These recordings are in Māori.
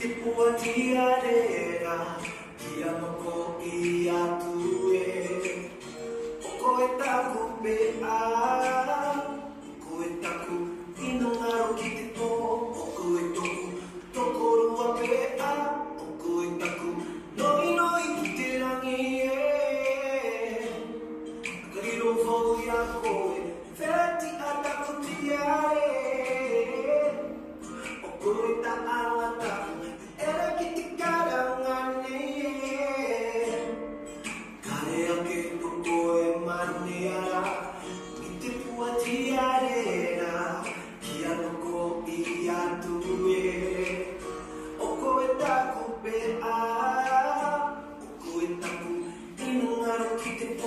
te pua tia rera ki a moko i a tue o koe taku me a koe taku i no ngaro ki te tō o koe toku toko rua pe a o koe taku noi noi ki te rangi e kariro fau i a koe whera ti a taku tia e o koe taku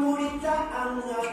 comunità hanno